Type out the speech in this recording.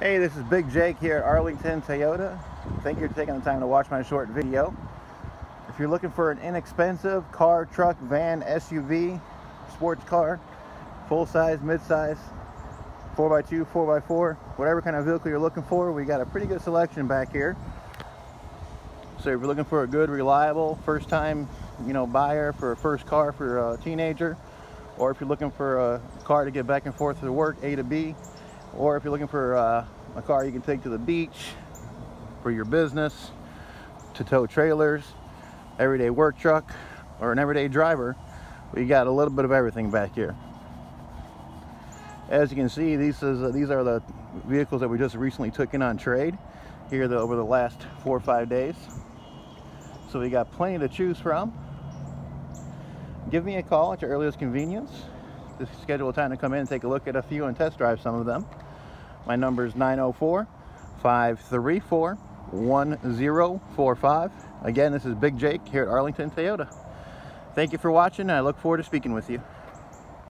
Hey, this is Big Jake here at Arlington Toyota. Thank you for taking the time to watch my short video. If you're looking for an inexpensive car, truck, van, SUV, sports car, full size, mid size, 4x2, 4x4, whatever kind of vehicle you're looking for, we got a pretty good selection back here. So if you're looking for a good, reliable, first time, you know, buyer for a first car for a teenager, or if you're looking for a car to get back and forth to work, A to B, or if you're looking for uh, a car you can take to the beach for your business, to tow trailers, everyday work truck, or an everyday driver, we got a little bit of everything back here. As you can see, these is uh, these are the vehicles that we just recently took in on trade here the, over the last four or five days. So we got plenty to choose from. Give me a call at your earliest convenience to schedule a time to come in and take a look at a few and test drive some of them. My number is 904 534 1045. Again, this is Big Jake here at Arlington Toyota. Thank you for watching, and I look forward to speaking with you.